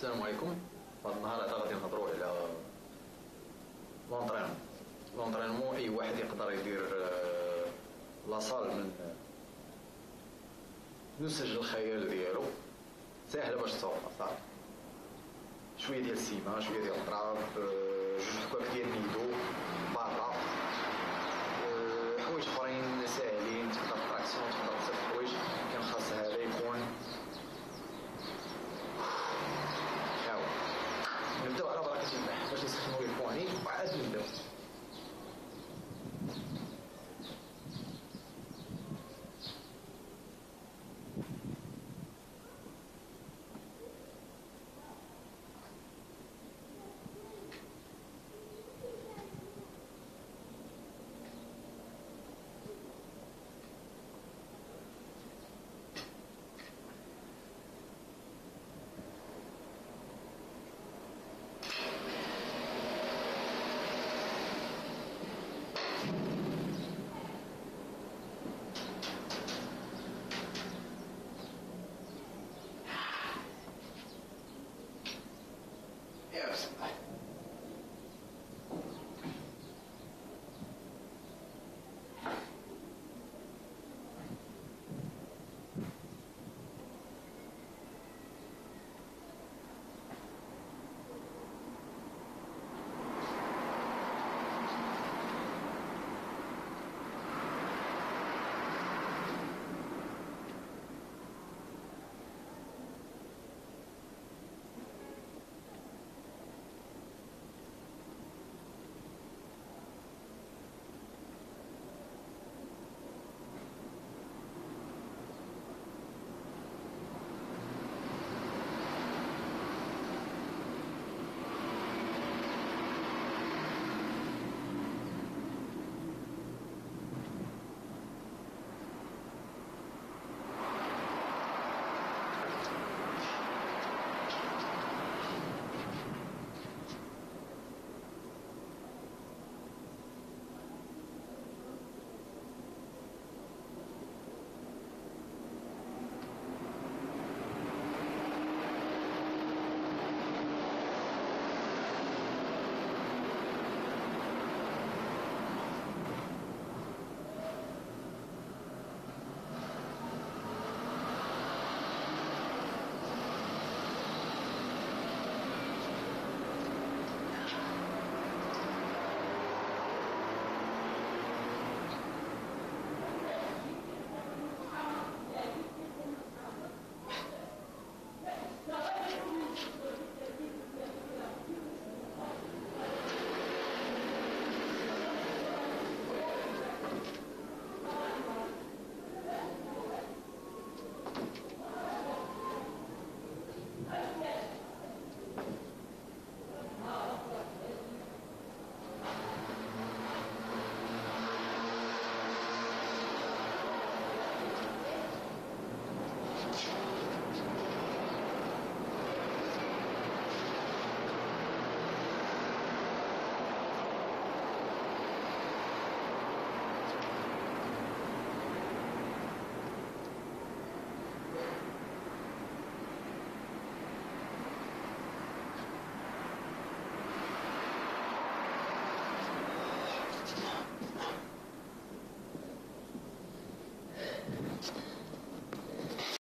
السلام عليكم. هذا النهار هذا غادي نهضروا على لونطرينمون لونطرينمون أي واحد يقدر يدير آه، لاصال من آه، نسج الخيال ديالو. ساهله باش تصوفها صافي شوية ديال السيما شوية ديال التراب آه، جوج حكاك ديال نيدو برا حوايج أخرين. Yes.